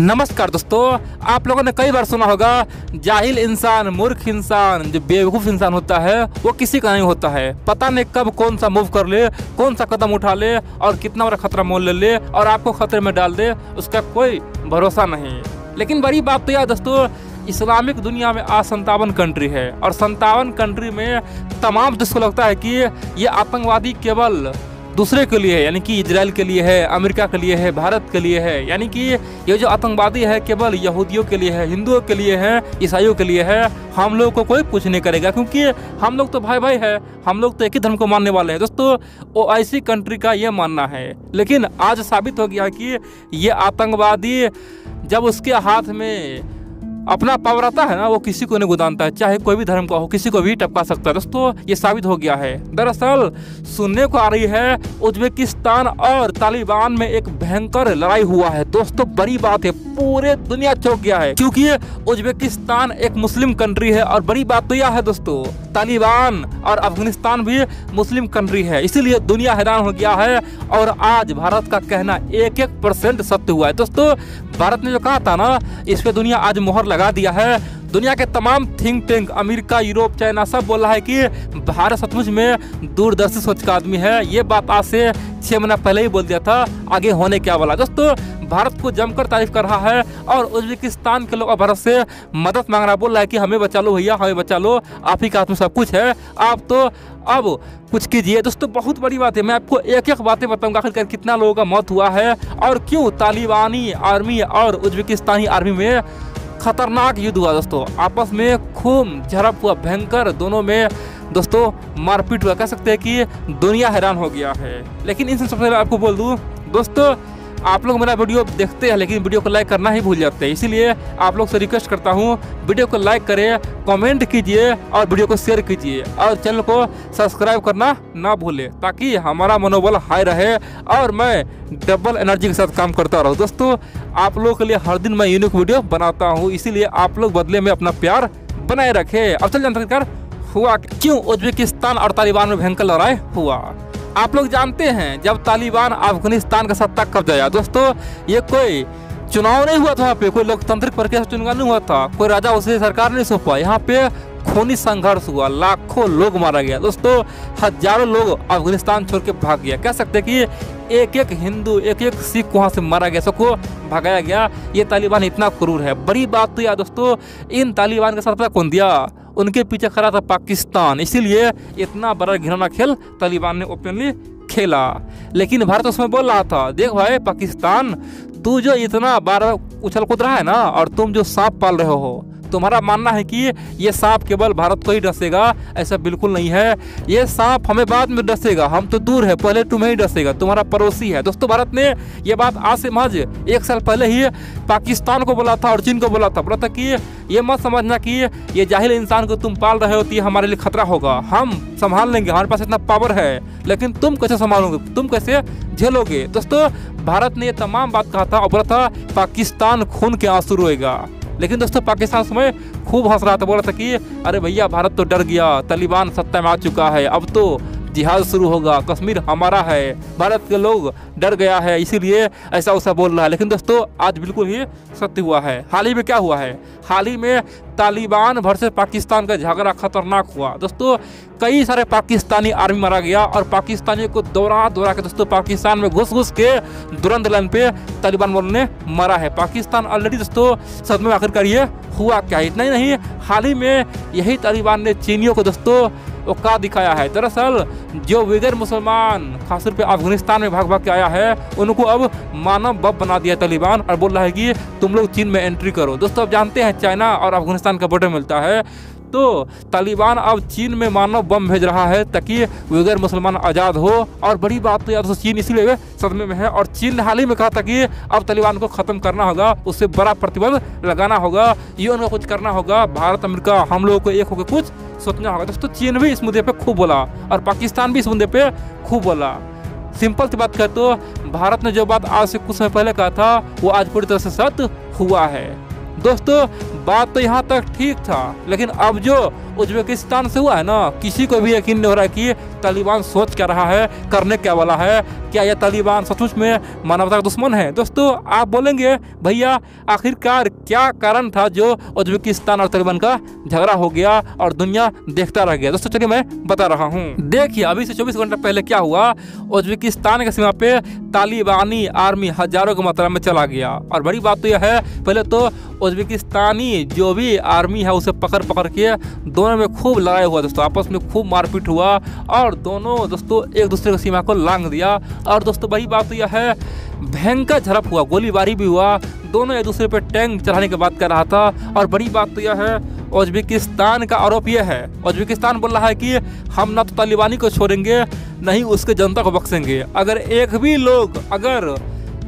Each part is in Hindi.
नमस्कार दोस्तों, आप लोगों ने कई बार सुना होगा, जाहिल इंसान, मूर्ख इंसान, जो बेवकूफ़ इंसान होता है, वो किसी का नहीं होता है। पता नहीं कब कौन सा मूव कर ले, कौन सा कदम उठा ले और कितना बड़ा खतरा मोल ले ले और आपको खतरे में डाल दे, उसका कोई भरोसा नहीं। लेकिन बड़ी बात तो यह दोस्तों, इस्लामिक दुनिया में आज संतावन कंट्री है और संतावन कंट्री में तमाम जिसको लगता है कि ये आतंकवादी केवल दूसरे के लिए है, यानी कि इजराइल के लिए है, अमेरिका के लिए है, भारत के लिए है, यानी कि ये जो आतंकवादी है केवल यहूदियों के लिए है, हिंदुओं के लिए है, ईसाइयों के लिए है, हम लोग को कोई कुछ नहीं करेगा, क्योंकि हम लोग तो भाई भाई है, हम लोग तो एक ही धर्म को मानने वाले हैं। दोस्तों ओ ऐसी कंट्री का ये मानना है, लेकिन आज साबित हो गया कि ये आतंकवादी जब उसके हाथ में अपना पावर आता है ना, वो किसी को नहीं गुदानता है। चाहे कोई भी धर्म का हो, किसी को भी टपका सकता है। दोस्तों, ये साबित हो गया है। दरअसल, सुनने को आ रही है, उज्बेकिस्तान और तालिबान में एक भयंकर लड़ाई हुआ है। दोस्तों, बड़ी बात है, पूरे दुनिया चौक गया है। क्योंकि उज्बेकिस्तान एक मुस्लिम कंट्री है, और बड़ी बात तो यह है दोस्तों, तालिबान और अफ़गानिस्तान भी मुस्लिम कंट्री है। इसीलिए दुनिया हैरान हो गया है, और आज भारत का कहना एक एक परसेंट सत्य हुआ है। दोस्तों, भारत ने जो कहा था ना, इस पे दुनिया आज मोहर लगा दिया है। दुनिया के तमाम think tank America, Europe, China सब बोल रहा है कि भारत सचमुच में दूरदर्शी सोच का आदमी है। ये बात आज से छह महीना पहले ही बोल दिया था। आगे होने क्या वाला? दोस्तों, भारत को जमकर तारीफ़ कर रहा है और उज्बेकिस्तान के लोग भारत से मदद मांग रहा बोल रहा है कि हमें बचा लो भैया, हमें बचा लो। आप ही का हाथ में सब कुछ है। आप तो अब कुछ कीजिए। दोस्तों, बहुत बड़ी बात है। मैं आपको एक एक बातें बताऊँगा आखिर कितना लोगों का मौत हुआ है और क्यों तालिबानी आर्मी और उज्बेकिस्तानी आर्मी में खतरनाक युद्ध हुआ दोस्तों। आपस में खूब झड़प हुआ, भयंकर दोनों में दोस्तों मारपीट हुआ। कह सकते हैं कि दुनिया हैरान हो गया है। लेकिन इन सबसे पहले आपको बोल दूँ, दोस्तों आप लोग मेरा वीडियो देखते हैं, लेकिन वीडियो को लाइक करना ही भूल जाते हैं। इसीलिए आप लोग से रिक्वेस्ट करता हूँ, वीडियो को लाइक करें, कमेंट कीजिए और वीडियो को शेयर कीजिए और चैनल को सब्सक्राइब करना ना भूलें, ताकि हमारा मनोबल हाई रहे और मैं डबल एनर्जी के साथ काम करता रहूँ। दोस्तों, आप लोगों के लिए हर दिन मैं यूनिक वीडियो बनाता हूँ, इसीलिए आप लोग बदले में अपना प्यार बनाए रखें। अब चल जानते हुआ क्यों, उज्बेकिस्तान और तालिबान में भयंकर लड़ाई हुआ। आप लोग जानते हैं, जब तालिबान अफ़गानिस्तान का सत्ता कब जाया दोस्तों, ये कोई चुनाव नहीं हुआ था वहाँ पे, कोई लोकतांत्रिक प्रक्रिया से चुनाव नहीं हुआ था, कोई राजा उसे सरकार नहीं सौंपा। यहाँ पे खूनी संघर्ष हुआ, लाखों लोग मारा गया। दोस्तों, हज़ारों लोग अफ़गानिस्तान छोड़ के भाग गया। कह सकते कि एक एक हिंदू एक एक सिख वहाँ से मारा गया, सबको भगाया गया। ये तालिबान इतना क्रूर है। बड़ी बात तो यार दोस्तों, इन तालिबान का साथ कौन दिया? उनके पीछे खड़ा था पाकिस्तान। इसीलिए इतना बड़ा घिनौना खेल तालिबान ने ओपनली खेला। लेकिन भारत उसमें बोल रहा था, देख भाई, पाकिस्तान, तू जो इतना बार उछल कूद रहा है ना, और तुम जो सांप पाल रहे हो तुम्हारा मानना है कि ये सांप केवल भारत को ही डसेगा? ऐसा बिल्कुल नहीं है। ये सांप हमें बाद में डसेगा। हम तो दूर है, पहले तुम्हें ही डसेगा। तुम्हारा पड़ोसी है। दोस्तों, भारत ने ये बात आज से महज एक साल पहले ही पाकिस्तान को बोला था और चीन को बोला था। बोला था कि ये मत समझना कि ये जाहिल इंसान को तुम पाल रहे हो तो हमारे लिए खतरा होगा। हम संभाल लेंगे। हमारे पास इतना पावर है, लेकिन तुम कैसे संभालोगे? तुम कैसे झेलोगे? दोस्तों, भारत ने ये तमाम बात कहा था और बोला था, पाकिस्तान खून के आँसू रोएगा। लेकिन दोस्तों, पाकिस्तान समय खूब हंस रहा था बोल रहा था कि, अरे भैया, भारत तो डर गया, तालिबान सत्ता में आ चुका है, अब तो जिहाद शुरू होगा, कश्मीर हमारा है, भारत के लोग डर गया है, इसीलिए ऐसा वैसा बोल रहा है। लेकिन दोस्तों, आज बिल्कुल ही सत्य हुआ है। हाल ही में क्या हुआ है? हाल ही में तालिबान भर से पाकिस्तान का झगड़ा खतरनाक हुआ। दोस्तों, कई सारे पाकिस्तानी आर्मी मारा गया और पाकिस्तानियों को दौरा दौरा के दोस्तों, पाकिस्तान में घुस घुस के दुरंत लाइन पे तालिबान वालों ने मारा है। पाकिस्तान ऑलरेडी दोस्तों, सदमे आखिरकार ये हुआ क्या? इतना ही नहीं, हाल ही में यही तालिबान ने चीनियों को दोस्तों औका दिखाया है। दरअसल, जो विगर मुसलमान, खासतौर पे अफ़गानिस्तान में भाग भाग के आया है, उनको अब मानव बब बना दिया तालिबान और बोल रहा है कि तुम लोग चीन में एंट्री करो। दोस्तों अब जानते हैं चाइना और अफ़गानिस्तान का बॉर्डर मिलता है। तो तालिबान अब चीन में मानव बम भेज रहा है ताकि विगर मुसलमान आज़ाद हो। और बड़ी बात तो याद तो चीन इसीलिए सदमे में है और चीन ने हाल ही में कहा था कि अब तालिबान को ख़त्म करना होगा, उससे बड़ा प्रतिबंध लगाना होगा यूएन को कुछ करना होगा। भारत, अमेरिका, हम लोगों को एक होकर कुछ सोचना होगा दोस्तों चीन भी इस मुद्दे पे खूब बोला और पाकिस्तान भी इस मुद्दे पे खूब बोला। सिंपल सी बात कहते तो भारत ने जो बात आज से कुछ समय पहले कहा था, वो आज पूरी तरह से सत्य हुआ है। दोस्तों, बात तो यहाँ तक ठीक था, लेकिन अब जो उज्बेकिस्तान से हुआ है ना? किसी को भी यकीन नहीं हो रहा है कि तालिबान सोच क्या रहा है, करने क्या वाला है? क्या यह तालिबान सचमुच में मानवता का दुश्मन है? दोस्तों, आप बोलेंगे, भैया, आखिरकार क्या कारण था जो उज्बेकिस्तान और तालिबान का झगड़ा हो गया और दुनिया देखता रह गया? दोस्तों, चलिए मैं बता रहा हूँ। देखिए, अभी से 24 घंटे पहले क्या हुआ? उज्बेकिस्तान की सीमा पे तालिबानी आर्मी हज़ारों की मात्रा में चला गया। और बड़ी बात तो यह है, पहले तो उज्बेकिस्तानी जो भी आर्मी है, उसे पकड़ पकड़ के दोनों में खूब लड़ाई हुआ, दोस्तों। आपस में खूब मारपीट हुआ और दोनों दोस्तों एक दूसरे की सीमा को लांग दिया। और दोस्तों बड़ी बात तो यह है, भयंकर झड़प हुआ, गोलीबारी भी हुआ। दोनों एक दूसरे पर टैंक चढ़ाने की बात कर रहा था। और बड़ी बात तो यह है, उज्बेकिस्तान का आरोप यह है, उज्बेकिस्तान बोल रहा है कि हम ना तो तालिबानी को छोड़ेंगे, नहीं उसके जनता को बख्शेंगे। अगर एक भी लोग, अगर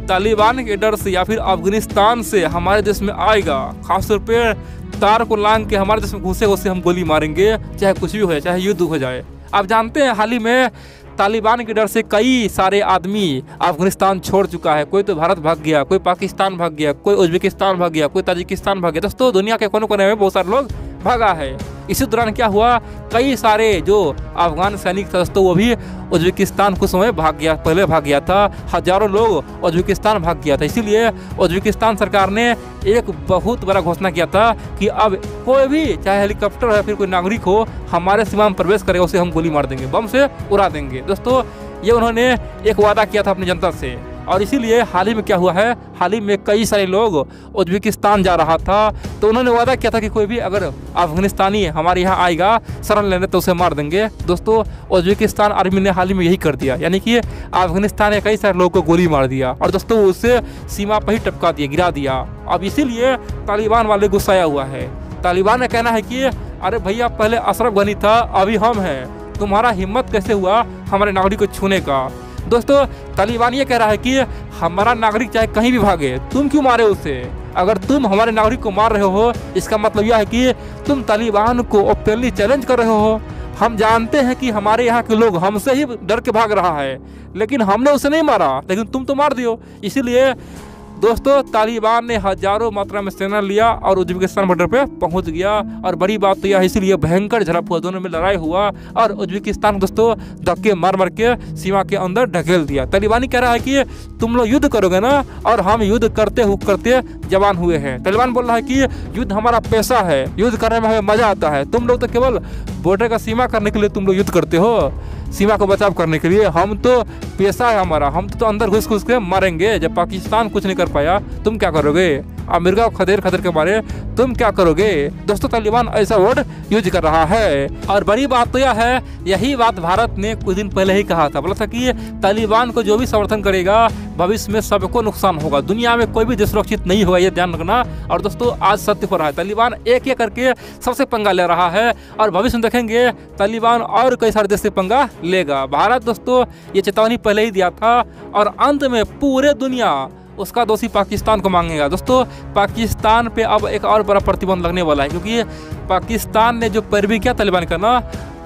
तालिबान के डर से या फिर अफ़गानिस्तान से हमारे देश में आएगा, खासतौर पर तार को लांग के हमारे देश में घुसे उससे हम गोली मारेंगे, चाहे कुछ भी हो जाए, चाहे युद्ध हो जाए। आप जानते हैं, हाल ही में तालिबान के डर से कई सारे आदमी अफ़गानिस्तान छोड़ चुका है। कोई तो भारत भाग गया, कोई पाकिस्तान भाग गया, कोई उज्बेकिस्तान भाग गया, कोई ताजिकिस्तान भाग गया। दोस्तों, दुनिया के कोने कोने में बहुत सारे लोग भागा है। इसी दौरान क्या हुआ? कई सारे जो अफगान सैनिक थे वो भी उज्बेकिस्तान कुछ समय भाग गया, पहले भाग गया था। हज़ारों लोग उज्बेकिस्तान भाग गया था। इसीलिए उज्बेकिस्तान सरकार ने एक बहुत बड़ा घोषणा किया था कि अब कोई भी, चाहे हेलीकॉप्टर है फिर कोई नागरिक हो, हमारे सीमा में प्रवेश करेगा, उसे हम गोली मार देंगे, बम से उड़ा देंगे। दोस्तों, ये उन्होंने एक वादा किया था अपनी जनता से। और इसीलिए हाल ही में क्या हुआ है? हाल ही में कई सारे लोग उज्बेकिस्तान जा रहा था। तो उन्होंने वादा किया था कि कोई भी अगर अफगानिस्तानी हमारे यहाँ आएगा, शरण लेने तो उसे मार देंगे। दोस्तों, उज्बेकिस्तान आर्मी ने हाल ही में यही कर दिया। यानी कि अफ़गानिस्तान ने कई सारे लोगों को गोली मार दिया और दोस्तों उसे सीमा पर ही टपका दिया, गिरा दिया। अब इसीलिए तालिबान वाले गुस्साया हुआ है। तालिबान का कहना है कि, अरे भैया, पहले अशरफ गनी था, अभी हम हैं। तुम्हारा हिम्मत कैसे हुआ हमारे नागरिक को छूने का? दोस्तों, तालिबान ये कह रहा है कि हमारा नागरिक चाहे कहीं भी भागे, तुम क्यों मारे उसे? अगर तुम हमारे नागरिक को मार रहे हो, इसका मतलब यह है कि तुम तालिबान को ओपनली चैलेंज कर रहे हो। हम जानते हैं कि हमारे यहाँ के लोग हमसे ही डर के भाग रहा है, लेकिन हमने उसे नहीं मारा, लेकिन तुम तो मार दियो। इसीलिए दोस्तों तालिबान ने हज़ारों मात्रा में सेना लिया और उज्बेकिस्तान बॉर्डर पे पहुँच गया। और बड़ी बात तो यह इसीलिए भयंकर झड़प हुआ दोनों में लड़ाई हुआ और उज्बेकिस्तान दोस्तों धक्के मार मार के सीमा के अंदर ढकेल दिया। तालिबानी कह रहा है कि तुम लोग युद्ध करोगे ना और हम युद्ध करते हुए करते जवान हुए हैं। तालिबान बोल रहा है कि युद्ध हमारा पैसा है युद्ध करने में हमें मज़ा आता है। तुम लोग तो केवल बॉर्डर का सीमा करने के लिए तुम लोग युद्ध करते हो। सीमा को बचाव करने के लिए हम तो पेशा है हमारा हम तो, तो अंदर घुस घुस के मरेंगे जब पाकिस्तान कुछ नहीं कर पाया, तुम क्या करोगे? अमेरिका खदेर खदेर के मारे, तुम क्या करोगे? दोस्तों, तालिबान ऐसा वर्ड यूज़ कर रहा है। और बड़ी बात तो यह है, यही बात भारत ने कुछ दिन पहले ही कहा था। बोला था कि तालिबान को जो भी समर्थन करेगा, भविष्य में सबको नुकसान होगा। दुनिया में कोई भी देश सुरक्षित नहीं होगा ये ध्यान रखना। और दोस्तों, आज सत्य हो रहा है। तालिबान एक एक करके सबसे पंगा ले रहा है। और भविष्य में देखेंगे, तालिबान और कई सारे देश से पंगा लेगा। भारत, दोस्तों, ये चेतावनी पहले ही दिया था। और अंत में पूरे दुनिया उसका दोषी पाकिस्तान को मांगेगा। दोस्तों, पाकिस्तान पे अब एक और बड़ा प्रतिबंध लगने वाला है, क्योंकि पाकिस्तान ने जो पैरवी किया तालिबान का ना,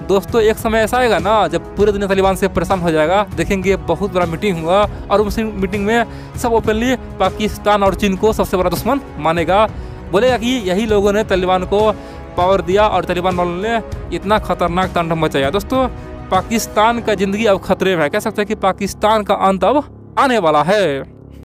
दोस्तों, एक समय ऐसा आएगा ना, जब पूरे दुनिया तालिबान से परेशान हो जाएगा। देखेंगे, बहुत बड़ा मीटिंग हुआ और उस मीटिंग में सब ओपनली पाकिस्तान और चीन को सबसे बड़ा दुश्मन मानेगा। बोलेगा कि यही लोगों ने तालिबान को पावर दिया और तालिबान वालों ने इतना खतरनाक तांडव मचाया। दोस्तों, पाकिस्तान का ज़िंदगी अब खतरे में है। कह सकते हैं कि पाकिस्तान का अंत अब आने वाला है।